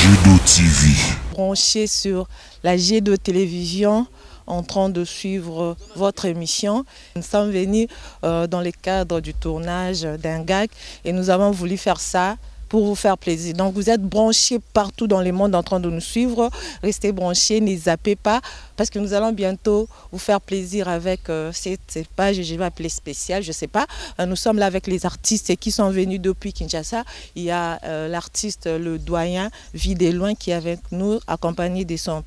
G2 TV. Branché sur la G2 Télévision en train de suivre votre émission. Nous sommes venus euh, dans le cadre du tournage d'un gag et nous avons voulu faire ça pour vous faire plaisir. Donc vous êtes branchés partout dans le monde en train de nous suivre. Restez branchés, ne zappez pas parce que nous allons bientôt vous faire plaisir avec euh, cette, page, je vais appeler spéciale, je ne sais pas. Euh, nous sommes là avec les artistes qui sont venus depuis Kinshasa. Il y a euh, l'artiste, le doyen Vidéloin qui est avec nous, accompagné de son,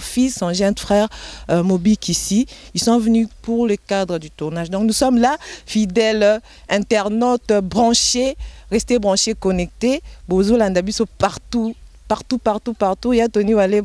fils, son jeune frère Mobik ici. Ils sont venus pour le cadre du tournage. Donc nous sommes là, fidèles internautes branchés restez branchés, connectés. Bozo Landabiso partout partout, partout, partout. Il y a Tony Wale,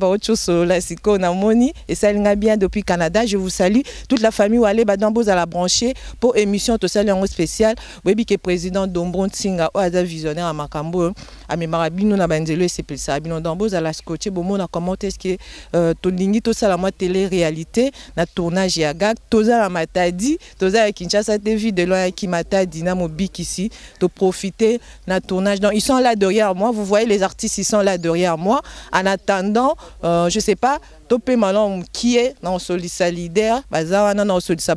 la Siko, Namoni, et ça il bien depuis Canada. Je vous salue. Toute la famille Wale, dans à la brancher pour émission tout ça en spécial. Oui, que président Dombon Tsinga, ou ada visionnaire à Makambo, à mes marabino na banzelo et c'est ça. Bino Dombo à la scotché, bon, on a comment est-ce que euh, Toningi, tout ça la moi télé-réalité, na tournage ya gag, tout ça la matadi, à Kinshasa TV de loin qui matadi, na mobik ici, de profiter na tournage. Donc ils sont là derrière moi. Vous voyez les artistes, ils sont là derrière derrière moi. En attendant, euh, je ne sais pas, topé malon qui est dans dans le solisa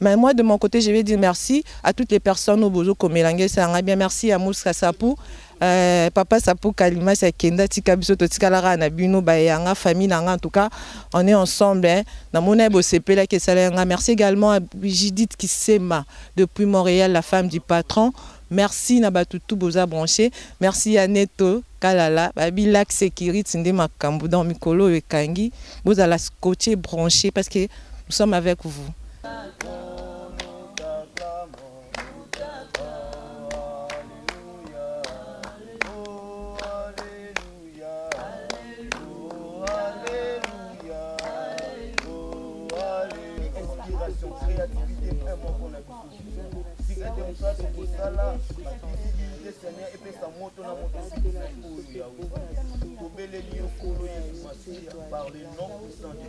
Mais moi, de mon côté, je vais dire merci à toutes les personnes au Bozo Komelange, ça bien. Merci à Moussa Sapou. Euh, papa Sapou Kalima Kenda Tika Biso Totikalaka na bino bayanga famille en tout cas on est ensemble hein. na merci également à Judith Kisema depuis Montréal la femme du patron merci na batutu boza branché. Merci à Neto kalala. Babi lac sécurité nde makambo dans mikolo oyo ekangi bozala scotché branché parce que nous sommes avec vous seigneur epesa moto na moto oyo yawe tobeleli yo nkolo yesu masiya par le nom puissant de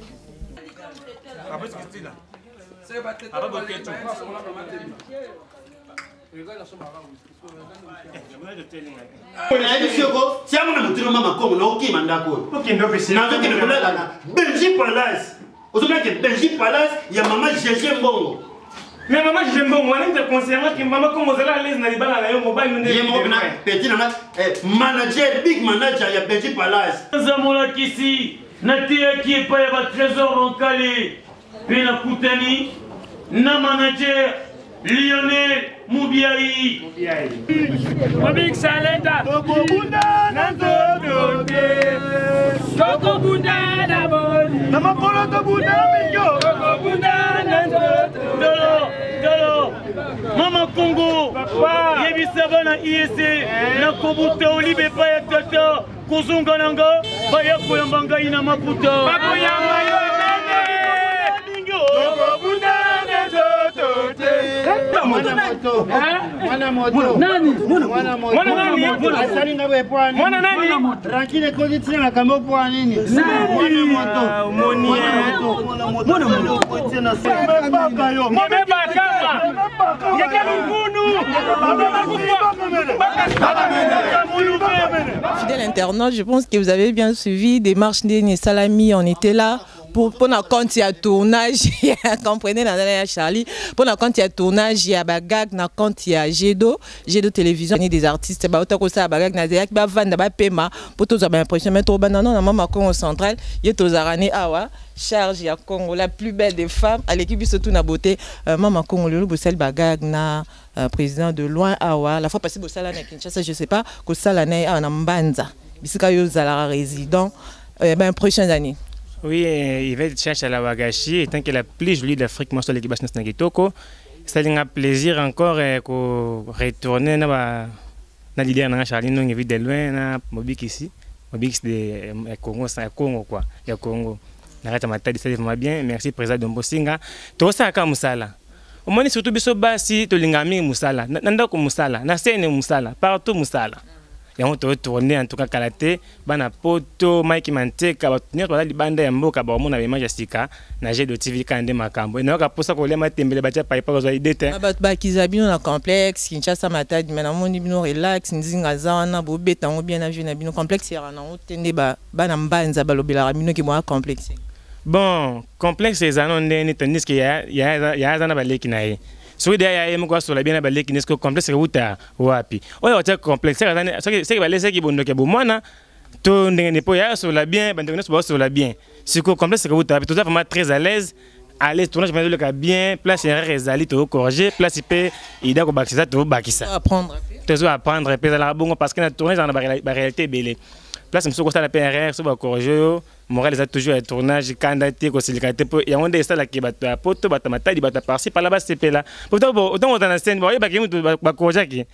nayebi soko siamo na motino ma makongo naokima ndako oyo nazokende kolala na belgi palace. Ozomonake belgi palace ya mama gg mbongo mais mama jije mbongo wana nte conseillangaki mama comme ozala alese na libala na yo mobali ye moko pena peti nanga manager big manager ya belgi palace. Aza molakisi nateyaki epai ya batrésor bankale mpe nakutani na manager lionel mubiai mobik saleta tokobunda na nzoto te. Tokobunda na boni. Na mapolo tobunda mingo tokobunda na nzoto dolo dolo. Mama kongo yebisa bana iec nakobuta olibe epai ya tata. Kozonga nanga baya koyamba ngai na maputa. Bakoyamba yo na te mwana moto mwana mwana Fidèle internaute, je pense que vous avez bien suivi des marches des Salami, on était là pour pour compte ya tournage comprenez na ya Charlie pour na compte ya tournage ya bagag na compte ya G2 G2 télévision ni des artistes. Ba otako sa bagag na ya ba vanda ba pema pour tous ba impression. Mais to banana na mama Congo central ye to zarani awa charge ya Congo la plus belle des femmes. À l'équipe surtout na beauté. Euh, mama Congo le bosel bagag na euh, président de loin awa. La fois passée bosala na Kinshasa je sais pas ko sala na na Mbanza. Bisika yo zala résident. Euh, ben prochaine année Oui, il va chercher à la Wagashi, étant que la plus jolie d'Afrique, moi, sur l'équipe nationale Kitoko. Ça a plaisir encore de retourner dans la leader de Charlie, nous, on de loin, na Mobik ici. Mobik, c'est de Congo, c'est Congo, quoi. Il y a Congo. Narata Matadi, ça va bien. Merci, président Dombo Singa. Tout ça, comme Moussala. omoni surtout biso basi tolingami mosala na ndako mosala na sene mosala partout mosala yango totourne en tout cas kala te bana poto mike manteka bato nyonso baza libanda ya mboka baomona baimage ya sika na jeu de tv kaka nde makambo nayoka mposa kolia matembele batia paipa kozwa ide te bato bakiza bino na complexe kinshasa matadi me namoni bino relax nzinga aza wana bobeta yango bien na vie na bino complexe yaka nango te nde ba- bana mbanza balobelaka bino ke mwa complexe bon complexe eza no ndeni tandis ke ya ya- ya aza na baleki na ye soki deya ya ye moko asola bien na baleki neske complexe ekeuta wapi? Oyo atia complexe. Ne- soki balesaki bondoki ya bomwana to ndenge nde mpo ya asola bien bandeko nyonso baosola bien. Sikoyo complexe ekeuta wapi. Toza vraiment très à l'aise à l'aise. Tournage mpenza oleka bien place erreur ezali tokocorrige place mpe ida kobakisa eza tobakisa tozo apprendre mpe ezalaka bongo parce que na tournage ezalaka na baréa- baréalité ebele place mosusu kosala erreur so bakorrige oyo moral eza toujours ya tournage kanda te kosilika te mpo yango nde esalaki bato ya poto bato ya matadi bato ya parci pala basepela otango ota na scène bayebaki mutu bakorgeaki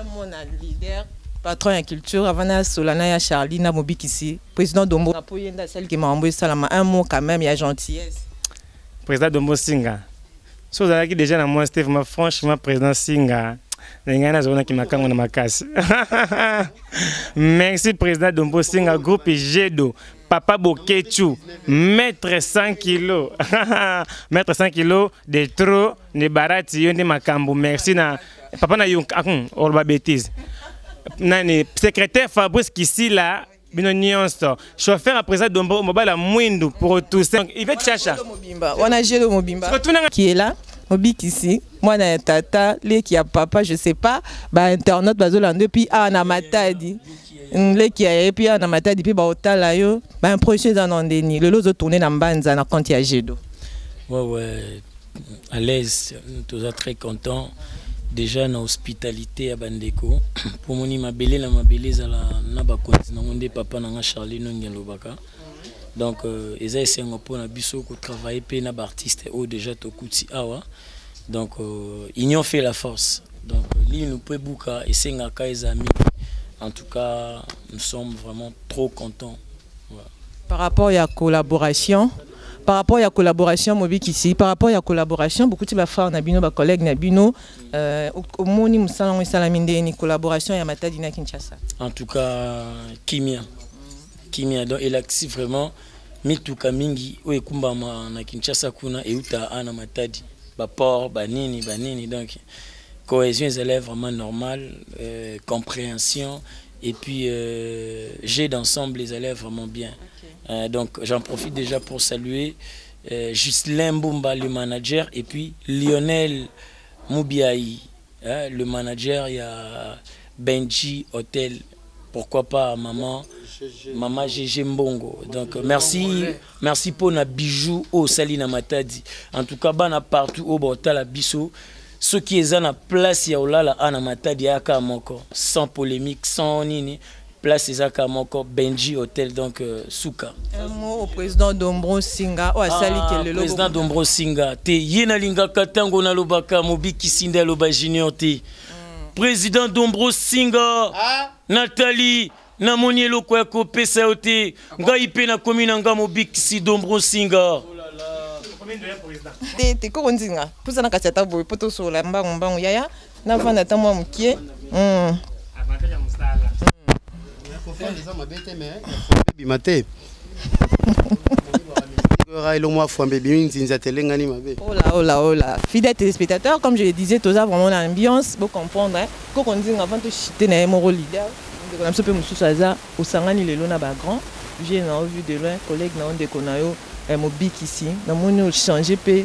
un mot na leader patron ya culture avant na solana ya charlie na mobikisi président dombo. Na po ye nde asaliki makambo esalama un mot quand même ya gentillesse. Président dombo singa. So ozalaki déjà na mwa steve ma franchement président singa na ngai nazalaki makango na makasi. Merci président dombo singa groupe jedo papa bokechu maître 100 kilo maître 100 kilo de trop ne barati yo nde makambo. Merci na papa na yo akun oloba bétise nani secrétaire fabrice kisila bino nyonso. Chauffeur ya président dombo mobala mwindu pour tous. Ivet chacha wana jelo mobimba. Qui est là? Mobikisi mwana ya tata leki ya papa je sais pas bainternaute bazolanda epuis awa na matadi Mm, leki ya ye epuis awa na matadi mpe baotala yo baimpression eza na ndeni lelo ozotourne na mbanza na compte ya Ouais, ouais, à l'aise, sommes très contents. Déjà, na hospitalité à Bandeko. Pour mon ma belle, la ma belle, ça la na ba continent, on dit papa na nga Charlie no ngelo baka. Donc, euh, eza esengo pour na biso ko travailler pe na ba artiste o déjà to kuti awa. Donc, euh, union fait la force. Donc, euh, li nous peut buka esenga ka ezami. En tout cas, nous sommes vraiment trop contents. par rapport ya collaboration par rapport ya collaboration mobikisi par rapport ya collaboration bokuti bafrare na bino bacollègue na bino euh, omoni mosala yango esalami ndeni collaboration ya matadi na kinshasa en tout cas kimia kimia donc elakisi vraiment mituka mingi oyo ekumbama na kinshasa kuna euta a na matadi baport banini banini donc cohésion ezali vraiment normale euh, compréhension. Et puis euh, jeu d'ensemble ezali vraiment bien. Euh, donc j'en profite déjà pour saluer Ghislain Mbumba le manager et puis Lionel Moubiaï. Hein, le manager il y a Benji Hotel pourquoi pas maman maman GG Mbongo. Donc merci merci pour na bijou au Salina Matadi. En tout cas bana partout au botala biso soki eza na place ya olala ana matadi yaka moko sans polémique sans nini. Place ezaka moko benji hotel donc euh, suka un mot au président dombro singa. Oyo asaliki Ah, lelo président dombro singa. Te ye nalingaka ntango nalobaka mobikisi nde aloba junior te. Président dombro singa natali namoni eloko ya kopesa yo te. Ngai mpe nakomi na nga mobikisi dombro singa te te koko nzinga. Mposa na kasi ata boye mpo tosola mbangu mbangu. Yaya navanda ata mwa mokie. Mm. ebima te te elengani mabe Ola, ola, ola. Fidèles téléspectateurs, comme je le disais, tous vraiment l'ambiance, pour comprendre. Hein. Quand on dit avant de chuter dans mon leader, on a un peu Saza, au Sangani le lona ba grand, j'ai vu de loin, collègue onde konayo, un mobic ici, na mon changer p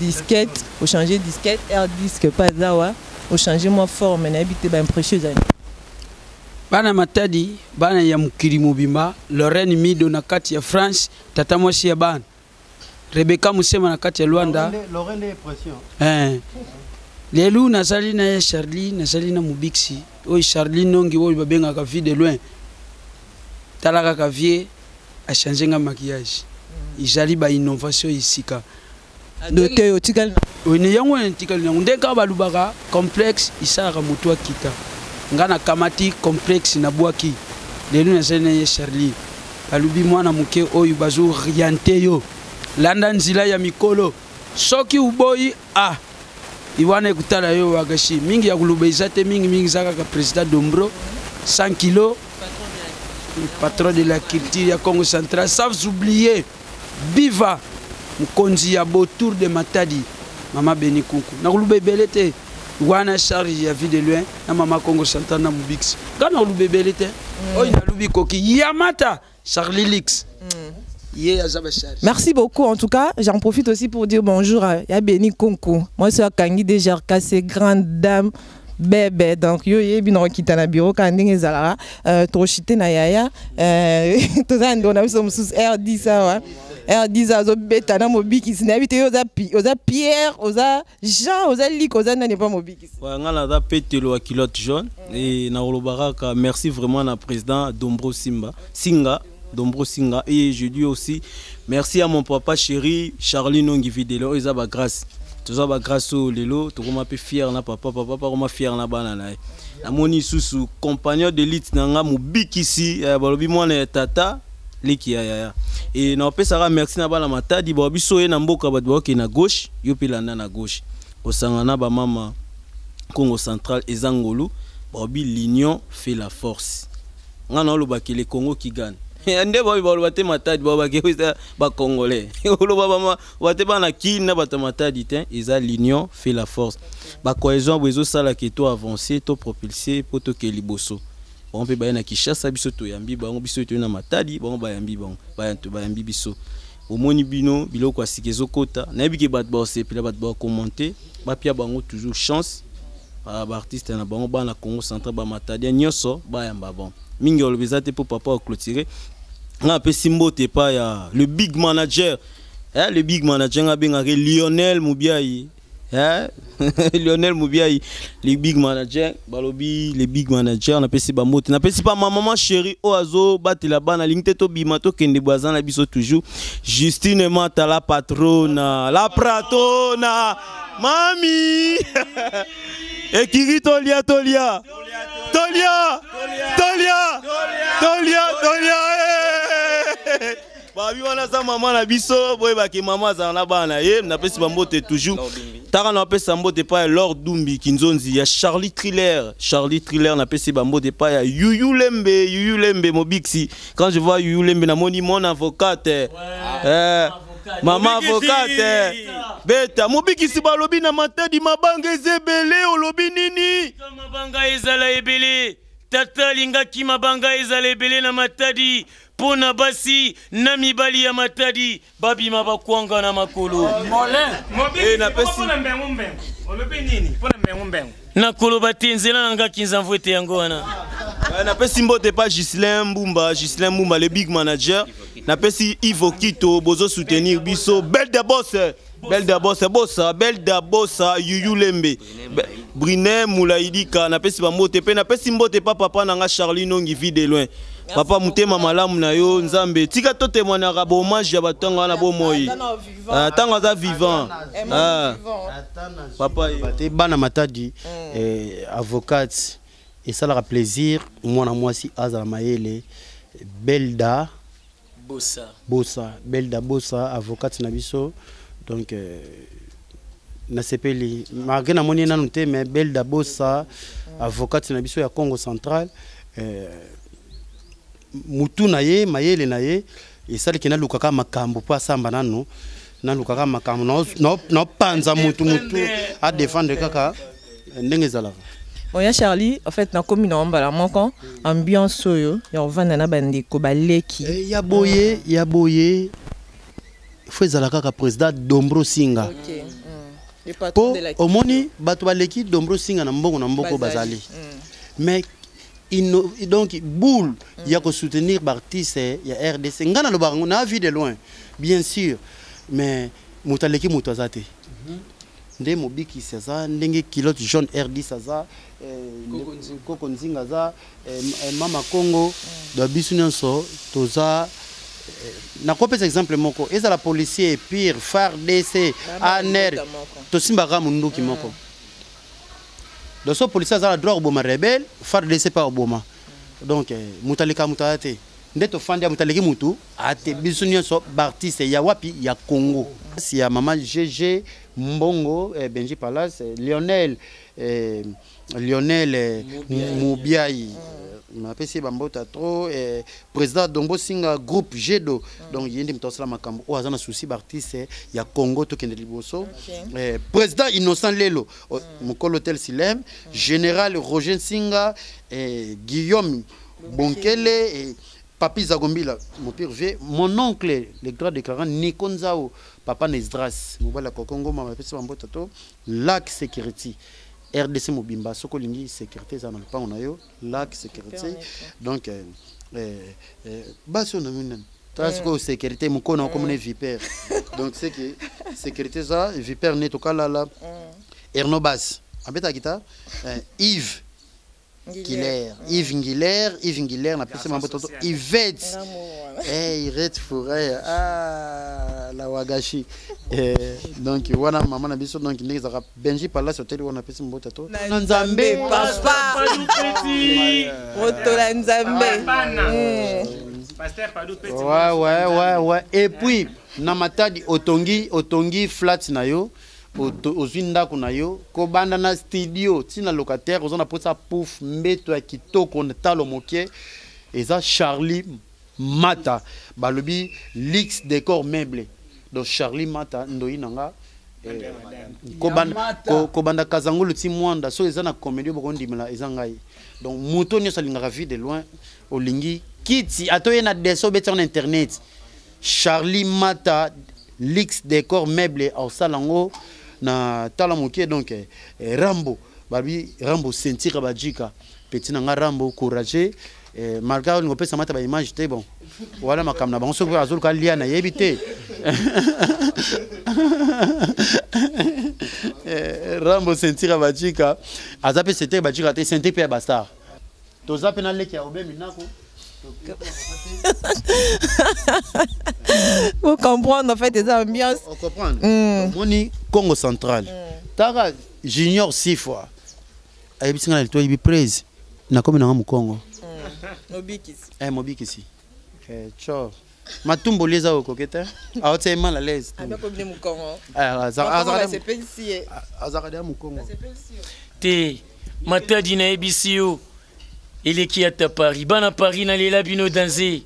disquette, au changer disquette, air disque pas zawa, au changer moi forme na habité ba précieuse. Bana matadi bana ya mokili mobimba lorraine mido na kati ya france tata mwasi ya bana. Rebeka mosema na kati ya lwanda eh. lelo nazali na ye charlie nazali na mobiksi oyo charlie nongi oyo babengaka vie de loin. Tala kaka vie achange nga maquillage. Ezali bainnovation esika. Dote yo tikal oyine yango wana etikali nango nde kaka balobaka complexe esalaka moto akita nga nakamati complexe nabwaki lelo nazali na ye charlie. Balobi mwana moke oyo bazoriente yo. Landa nzela ya mikolo. Soki uboyi a iwana ekutala yo wagashi. Mingi ya koloba eza te mingi mingi eza kaka président dombro. 100 kilos patron de la culture ya congo central. Sans oublier biva mokonzi ya botour de matadi. Mama beni kunku nakoluba ebele te wana charge ya vie de loin. Na mama congo central na mobix nga nakoluba ebele te oyo nalubi koki. Yamata charlie lix. Bacharge Merci beaucoup. En tout cas. J'en profite aussi pour dire bonjour à Yabeni Konko. Moi, c'est Kangi de Jarka, grande dame. bebe donc yo yebi na okita na bureau kaka ndenge ezalaka euh, toshite na yaya. Euh, toza ndeko na biso mosusu r10 awa r10 azobeta na mobikisi nayebi te yo oza Pi- oza pierre oza jean oza lik oza nani epa mobikisi Ouais, nga naza petelo wa kilote jaune. E nakoloba kaka merci vraiment na président dombro simba singa dombro singa. Et je dis aussi merci à mon papa chéri charlie nongi videlo eza bagrâce toza bagrâce oyo lelo tokoma mpe fier na papa papa pakoma fier na bana na. Ye namoni lisusu compagnon de lite na nga mobikisi eh, balobi mwana ya tata leki ya yaya e naopesaka merci na bana matadi. Bao biso ye na mboka na gauche. Yo na gauche. Kosanga na bamama congo central eza ngolu. Baobi l'union fait la force. Nga na olobaki le congo kigane nde baoyo baloba te matadi babaki eza bacongolais oloba oba te bana kini na bato ya matadi te eza l'union fait la force. Bacohésion bo ezosalaka to avance to propulse mpo tokee liboso bango mpe baye na kinshasa biso toyambi bango biso toye na matadi bango bayambi bango bayambi biso. Omoni bino biloko ya sika ezokɔta nayebi ke bato baosepela bato bakomente bapia bango toujours chance. Baartiste na bango bana congo central bamatadia nyonso bayamba bango. Mingi oloba eza te mpo papa aclotire nga apesi mbote epai ya le big manager. Eh, le big manager nga abengaki lionel mobiai eh? lionel mobiai le big manager balobi le big manager napesi bambote napesi pa mamama chéri oyo azobatela bana alingi te tobima tokende boye aza na biso toujours justine mata la patrona la pratona mami ekiri tolia tolia tolia tolia tolia tolia eh. Babi wana aza mama na biso boyebaki mama azala na bana na ye napesi bambote toujours. Taka napesa mbote epai ya lord dumbi kinzonzi ya charlie triller. Charlie triller napesi bambote epai ya yuyu lembe yuyu lembe mobiksi. Quand je vois yuyu lembe namoni mon avocate. Eh, mama avocate. Beta mobikisi balobi na matadi mabanga eza ebele olobi nini? Mabanga ezala ebele. Tata alingaki mabanga ezala ebele na matadi mpo na basi na mibali ya matadi babima bakwanga na makolo. Nakoloba te nzela na ngaki nzamvu ete yango wana. Eh, napesi mbote epa gislin mbumba gislin mbumba le big manager. Napesi ivo kito bozosoutenir biso. Belle de bosse belle de bosse bosa belle de bosa yuyu lembe. Be- brine mulaidika napesi bambote mpe napesi mbote epa papa na nga charlie nongi vi de loin papa motema malamu na yo nzambe. Tika totemoignaka bahommage ya batongo wana bomoi ntango aza vivant. Ah, papa ye. te bana matadi eh, avocate esalaka plaisir mwana mwasi azala mayele. Belda bosa bosa belda bosa avocate na biso. Donc eh, nasepeli. Malgré namoni nanu te mais belda bosa avocate na biso ya congo central eh, mutu na ye mayele na ye esalaki nalukaka makambo mpo asamba nanu nalukaka makambo nao- nao- naopanza mutu mutu adefendre kaka ndenge ezalaka. Bon, ya Charlie, en fait, nakomi na mbala moko ambiance oyo ya kovanda na bandeko baleki. Eh, ya boye ya boye fo ezala kaka président dombro singa. Mpo la omoni bato baleki dombro singa na mbongo na mboko bazali mais ino, donc boule ya kosoutenir baartiste ya rdc ngai nalobaka ngo na vie de loin bien sûr mais moto aleki moto aza te nde mobikisi aza ndenge kilote jaune r10 aza eh, koko nzinga. Aza eh, eh, mama congo do biso nyonso toza eh, nakopesa exemple moko? Ezala policier pire fardc aner tosimbaka monduki moko so policier aza na droit koboma rebelle fardc mpe akoboma donc moto aleka moto aza te nde tofandi ya moto aleki motu ate biso nyonso baartiste ya wapi? Ya congo. Si ya mama gg mbongo eh, benji palace eh, lionel eh, lionel eh, mubiai napesi bambota trop eh, président dombo singa groupe jedo donc ye ndi moto asala makambo. Oyo aza na susi baartiste ya congo tokende liboso. Eh, président innocent lelo. O- mokolo tel silem. Général roger nsinga eh, guillaume bonkele eh, papi zagombila. Mopire v mon oncle le grand déclarant nico nzao papa nesdras. Mobali ya kokongoma bapesi bambota to lac security rdc mobimba soki olingi sécurité eza na lopango na yo lac sécurité. Donc eh, eh, eh, basi oyo namini nani? Tala sikoyo sécurité mokona okomona vipere donc seke sécurité eza vipere ne tokalala erno bas abetaka kita eh, yves Giler, Yves Giler, Yves Giler, na pesi mambo toto. Yvette. Eh, Yvette Fourey, ah, la wagashi. Eh, donc wana mama na biso donc ndenge zaka Benji Palace hotel wana pesi mambo toto. Na Nzambe papa. moto na nzambe. Ouais, ouais, ouais, ouais. Et puis na matadi otongi otongi flat na yo ozwi ndako na yo kobanda na studio ntina locataire oza na mposa pouf mbeto ya kitoko na talo moke eza charlie mata balobi lix décor meuble donc charlie mata ndoyi na nga eh, kobanda ko- kobanda kazangulu ti mwanda so eza na comédie oyo bokondimela eza ngai. Donc moto nyonso alingaka vie de loin olingi kiti. Ata oye na deso obeti yango na internet. Charlie mata lix décor meuble aosala yango na tala moke donc eh, rambo. Balobi rambo sentire bajika peti na nga rambo courage malgré olingo opesa mata baimage te bon. Wala makambo na bango. Soki azoluka lia nayebi te. Eh, rambo sentire bajika. Aza mpe sentire bajika te. Sentire mpe ya bastar toza mpe na leki ya obemi nako pour comprendre en fait On comprend. Mm. moni congo central. Taka junior six fois. Ayebisi nga na lito ayebi praise nakomi nanga mokongo mobikisi. Eh, mobikisi. Eh, cho matumbo oli eza okoke te? Aotia ye mal à l'aise. Azalaka ye deya mokongo. Te matadi nayebisi yo. Eleki ata paris? Bana paris nalela bino danze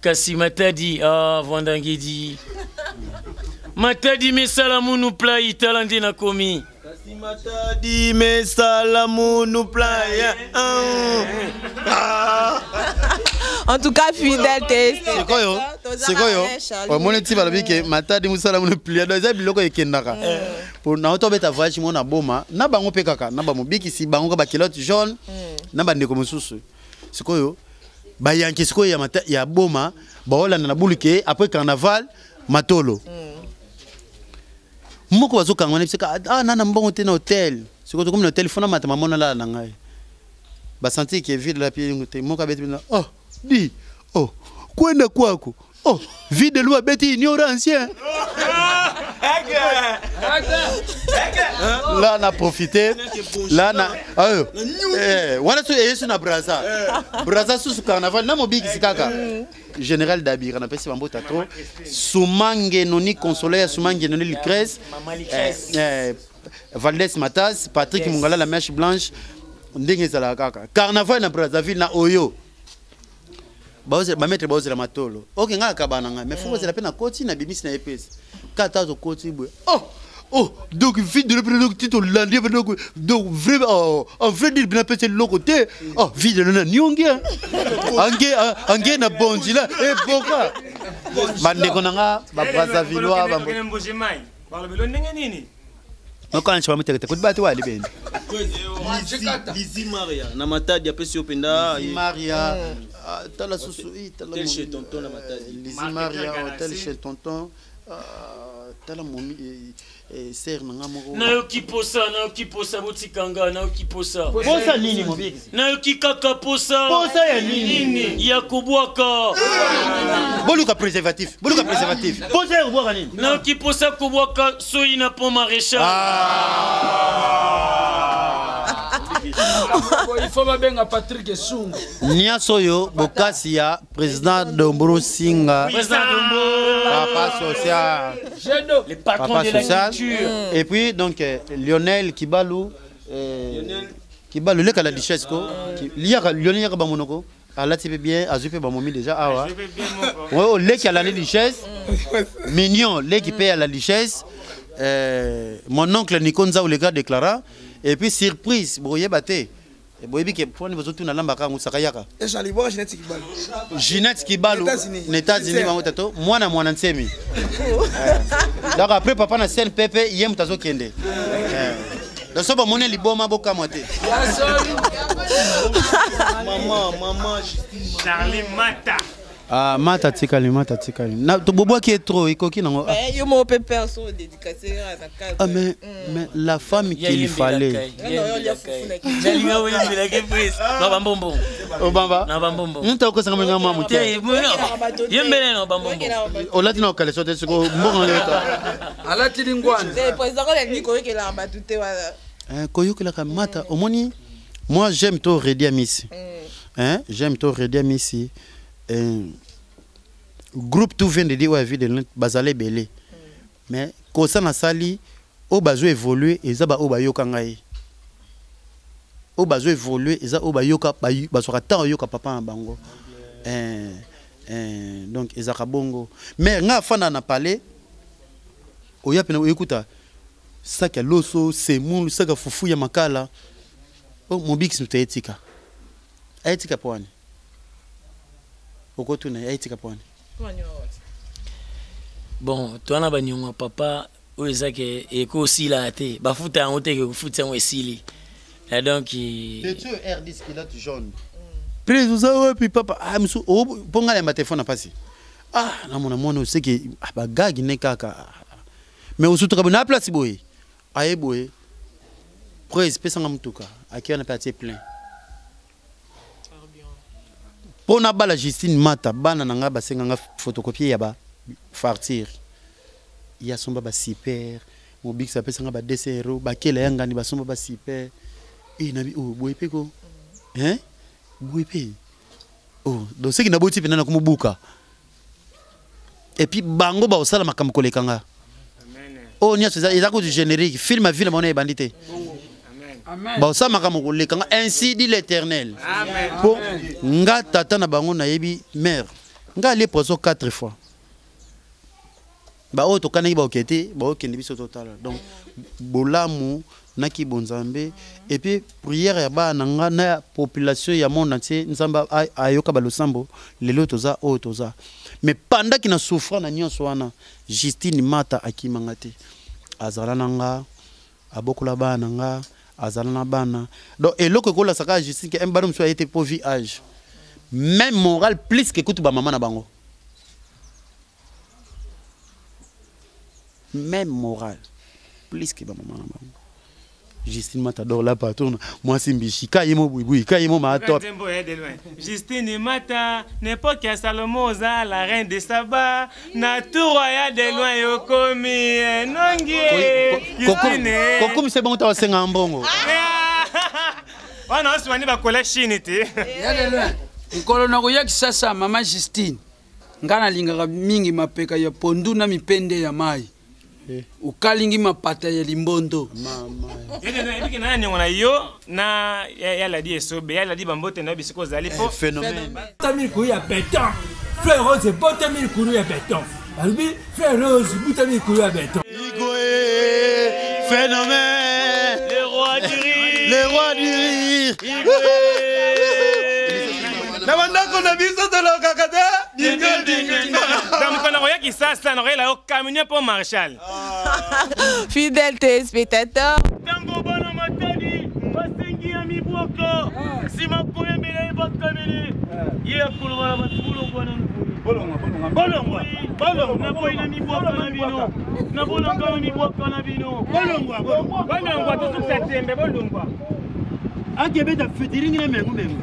kasi matadi ah, vandangedi. Matadi mesala munu plai tala nde nakomi matadi mesala munu playa en tout cas fidèle te sikoyo omoni ti balobi ke matadi mosala mono plia do eza biloko ekendaka. Po nao tobeta voyage mo na boma. Na bango mpe kaka. Na bamobikisi bango ka bakelote jaune. Na bandeko mosusu. Sikoyo bayanki sikoyo ya, boma? Baolanda na bulu ke après carnaval matolo moko bazokanga wana bisika ah nana mbongo te na hotel sikoyo tokomi na hotel fona mata mama nalala na ngai. Basanti ke vide la pie te moko abeti bina oh di oh kwenda kwako oh vide lu abeti ignorancien là na profité. Là na ayo eh wana so yesu na braza? Braza susu carnaval na mobikisi kaka? Général dabira napesi bambota to sumange noni console ya sumange noni lucrèce. Eh, eh, valdes matas patrick mongala la mèche blanche. Ndenge ezalaka kaka. Carnaval na brazzaville na oyo bametre baozela matolo. Oke ngai akaba na ngai mais fo kozela mpe na koti na bimisi na ye pesi. Kata azokoti boye. Oh Oh, donc vide de donc tito landi donc donc vraiment oh, en vrai dire bien pese loko te oh vide na niongi ange ange na bonji la e boka. Bandeko na nga ba Brazzavillois ba balobelo ndenge nini? Nokana nchi bamutekete kuti bati wali bene. Lizi maria na matadi apesi yo mpenza maria. Ah, tala susu i tala Tel momi- chez tonton ah, tala momi ser na nga moko nayoki posa nayoki posa botikanga nayoki posa. Posa nini mobikisi nayoki kaka posa. Posa ya nini? ya kobwaka. Boluka préservatif boluka préservatif. Posa ya kobwaka nini? Nayoki posa kobwaka soyi na pont maréchal nyonso oyo bokasi ya président dombro singa. Papa social. Jedo le patron papa de la social. culture. Et puis donc euh, lionel kibalu Eh, kibalo leka la lichesse ko Ki- liaka lionel yaka bamonoko. Alati mpe bien azwi mpe bamomi déjà awa oyo leki alali lichesse mignon leki mpe ya la lichesse euh, mon oncle nico nzau leka déclara et puis surprise boyeba te. Boyebi ke mponi bazotuna lambaka yango saka yaka. Ginette États-Unis. na États-Unis bango tato mwana mwana nsemi Eh. donc après papa na scène pepe ye moto azokende. Eh. donc so bamoni liboma bokamwa te. Maman, maman, Charlie Mata. Ah, mata tikali mata tikali na tobobwaki ye trop ekoki nango Ah, Mais cadre. ah, mais, mais la femme qu'il lui fallait. obamba na bambombo nta okosanga molinga mamu te na bambombo olati na okaleso te siko mbongo leta alatili ngwana président olingi koyokelaka bato te wana Eh, koyokelaka mata. Omoni moi j'aime to redia misi hein? j'aime to redia misi groupe tout vient de dire oyo vie de lin bazala ebele. Mais kosa nasali oyo bazo évolue eza baoyo bayoka ngai. Oyo bazo évolue eza oyo bayoka bazwaka ntango oyoka papa na bango. Eh, eh, donc ezalaka bongo. Mais ngai afanda na palais oya pene oyekuta saki ya loso semulu saki ya fufu ya makala. O mobikisi moto ayetika ayetika mpo wani okotuna ye ayetika mpo wani bon toa na baniongo papa oyo ezake ekosila te. Bafuta yango te ekofutisa yango esili. Ya donc prise oza wapi papa? Ah, misu o- mpo ngai nayamba telefone na mpasi ah namona mwana oseki ah, bagagi ne kaka mais osutuka boye na place boye aye boye prise pesanga motuka aki wana mpe atie plein mpo na bala justine mata. Bana na ngai basenganga photocopie ya bafartire ya somba basiper mobikisi apesanga ba 200 euro bakela ya ngani basomba basiper e nabi oh, boye mpe ko. Hein? Boye mpe oh, donc soki naboti mpena na komobuka epuis bango bakosala makambo koleka nga oyo nyonso eza- kutu générique? Filme avile bango na ebandi te bakosala makambo koleka nga ainsi dit l'éternel. Mpo nga tata na bango nayebi mare nga alie poison 4 fois. Baoyo tokanaki baoke te baokende biso totala. Donc bolamu naki bonzambe. Epuis priere ya bana na nga na population ya monde entier nzambe ayoka balosambo lelo toza oyo toza. Mais pendaki na souffra na nyonso wana justine mata akimanga te. Azala na nga abokola bana na nga azala na bana. Donc eloko ekolasaka justine ke bana mosusu aye te mpo vi age même moral plus ke kutu bamama na bango. Même moral plus ke bamama na bango Justine Matador là partout moi c'est Mbichi. Kaimo buibui kaimo ma top Justine Mata n'est pas que Salomon za la reine de Saba na tout royal de loin yokomi eh, nongi eh, Kokum eh. c'est bon ta senga mbongo Wana oswani bakola chini te Nkolo na koyakisa sa mama Justine. Ngana lingaka mingi mapeka ya pondu na mipende ya mai okalingi mapata ya limbondo. Ebiki na niongo na yo na ya- yaladi esobe yaladi bambote na yo bisika ozali mpo botami likolo ya beton fleur rose ebotami likolo ya beton balobi fleur rose ebutami likolo ya beton phénomène. Le roi du rire. Le roi du rire. Na bandako na biso tolokaka te damuko na koyakisa sa na koyela yo camion mpo marshal Fidèles téléspectateurs, ntango bana matadi basengi ya mibwaka nsima koyembela ye bakameli ye akoloba na bato bolongwa na bolongwa bolongwa. naboyi na mibwaka na bino nabolonga na mibwaka na bino bolongwa. bolongwa tosukisa tembe bolongwa. akebeta fitiringi na mengu mengu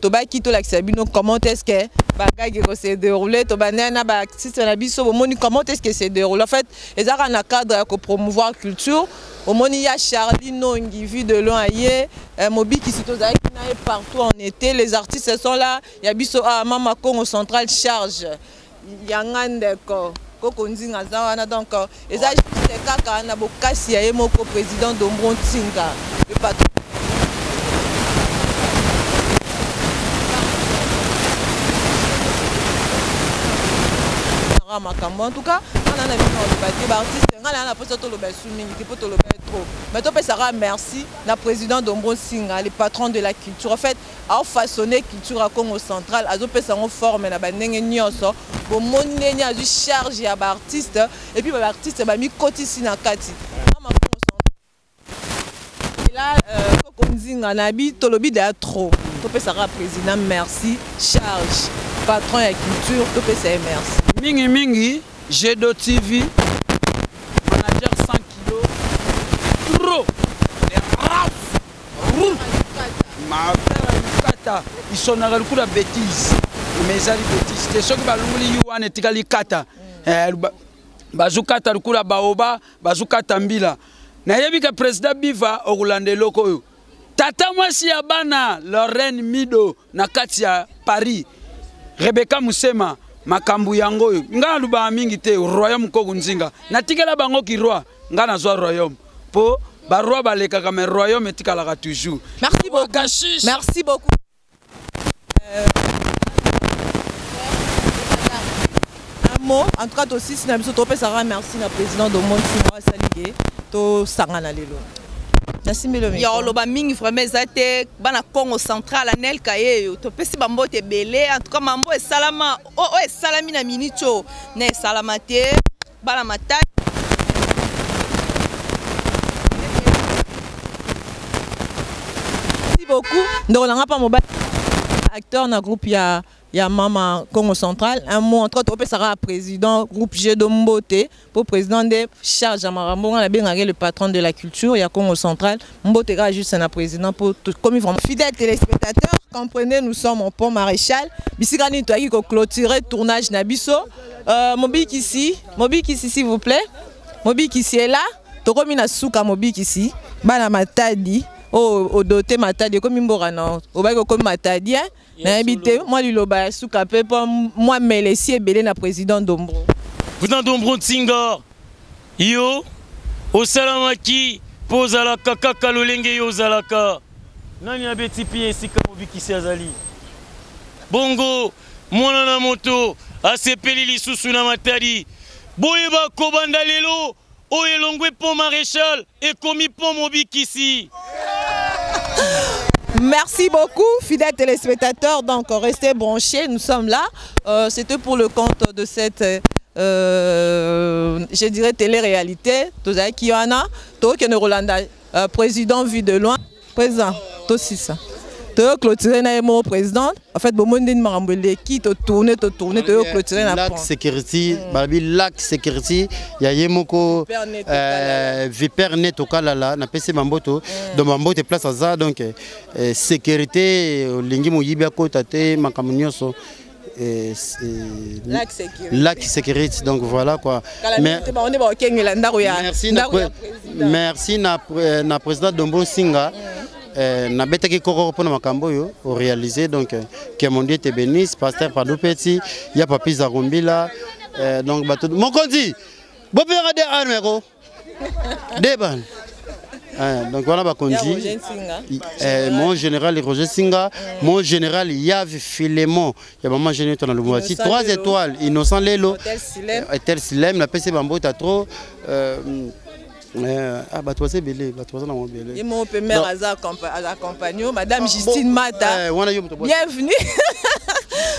To baki to lakisa bino comment est-ce que bagage ko se déroulé to banana ba artiste na biso bon moni comment est-ce que c'est déroulé en fait ezaka na cadre ko promouvoir culture au moni ya Charlie Nongi vu de loin aye euh, mobi qui sito zaki na ye partout en été les artistes sont là ya biso ah mama Congo central charge. Yanga ndeko koko nzinga aza wana donc eza juste kaka na bokasi ya ye moko président dombro ntinga. Le patron nanga makambo. En tout cas ngana na bino oloba te baartiste ngai na na mposa toloba esu mingi te mpo toloba trop. Mais topesaka merci. Na président dombro nsinga le patron de la culture. En fait aofaçonne culture ya congo central. Azopesa yango forme na bandenge nyonso. Bomoni ndenge azwi charge ya baartiste et puis baartiste bamikotisi na kati. Ela euh, koko nzinga na bi tolobi deya trop topesaka président merci. Charge. Patron ya culture topesa ye merci mingi mingi G2 TV manager 100 kg trop les raf roux makata isonaka lokula bétise mais ezali bétise te soki balunguli yu wana etikali kata. Eh, ba- bazokata lokula baoba bazokata mbila. Nayebi ke président biva okolanda eloko oyo tata mwasi ya bana lorraine mido na kati ya paris. Rebeka musema makambo yango oyo. Ngai nalobaka mingi te royaume koko nzinga. Natikela bango kiroi ngai nazwa royaume. Mpo baroi balekaka mais royaume etikalaka toujours. Merci beaucoup. Merci beaucoup. Euh, en tout cas, aussi, si na biso topesaka merci na président de monde sima asali ye tosangana lelo ya oloba mingi vraiment eza te bana congo central anelka ye topesi bambote ebele. En tout cas mambo esalama oyo oyo esalami na miniti oyo na esalama te bana matali merci beaucoup. Ndeko nanga mpa mobali. Acteur na groupe ya ya mama congo central un mot entre topesaka ya président groupe g de mbote mpo président nde charge ya makambo nga nabengaki le patron de la culture ya congo central. Mbote kaka juste na président mpo tokomi vraiment fidèle téléspectateur comprenez nous sommes au pont maréchal bisika nini toyaki koclôturer tournage na biso euh, mobikisi mobikisi s'il vous plaît. Mobikisi ela tokomi na suka mobikisi bana matadi oyo odote matadi ekomi mboka na obaki okomi matadi e nayebi te mwa liloba ya suka mpe mpo mwa melesi ebele na président dombro. Président dombro ntinga yo? Osalamaki mpo ozalaka kaka lolenge yo ozalaka nani abeti mpe esika mobikisi azali? Bongo mwana na moto asepeli lisusu na matadi boyeba kobanda lelo oyo elongwe mpo maréchal ekomi Merci beaucoup, fidèles téléspectateurs. Donc, restez branchés. Nous sommes là. Euh, C'était pour le compte de cette, euh, je dirais, télé-réalité. Tozaki Kiana, Tokene Rolanda, euh, président vu de loin. Président, aussi ça. Toyo clôturer na ye moko en fait bomoni ndeni makambo eleki totourne totourne toyo clôturer na lac pont sécurité balobi lac sécurité ya ye moko euh, napesi bamboto. Donc bamboto place aza donc euh, sécurité olingi moyibi akota te makambo nyonso euh, c'est- Lac sécurité. lac sécurité donc voilà quoi. Mais merci na, merci na, na président dombo singa nabetaki koko mpona makambo oyo oréalise donc eh, que mon dieu te bénisse pasteur pardou peti ya papi zakombila eh, donc bato mokonzi bopeyanga de armeko de bana Eh, donc nsinga Eh, mon général roger singa mon général yav filemon ya mama géné to na lubumbashi Innocent 3 Lelo. étoiles innocent lelo. Silem. Etel silem napesi bambota trop. Euh, euh, ah, bato baza ebele bato baza nango ye ebele moko mpe mare aza madame justine mata. bienvenue.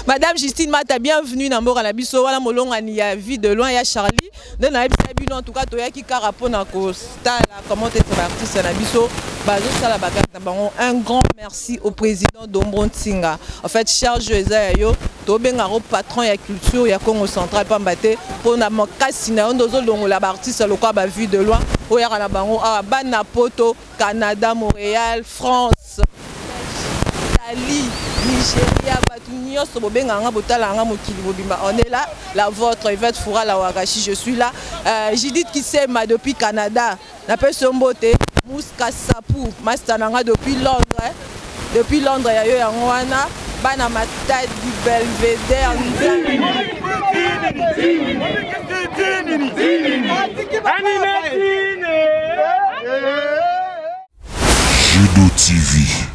Madame justine mata bienvenue na mboka na biso. Wana molongani ya vie de loin. Ya charlie. Nde nayebisa bino en tout cas toyaki kaka mpona kotala comment tete baartiste na biso? Bazosala bakarte na bango. Un grand merci au président dombro ntinga. En fait charge eza ya yo tobengako patron ya culture ya congo central pamba te. Mpona makasi na yo nde ozolongola baartiste lokola bavue de loin oyaka na bango awa bana poto canada montréal france. Italie nigeria bato nyonso bobenganga botalanga mokili bobimba. On est là la vôtre yvette foura la wagashi je suis là. Euh, judith kisema depuis canada. Napesi yo mbote muska sapu master nanga depuis londres depuis londres ya yo yango wana bana matadi belvedere Judo TV.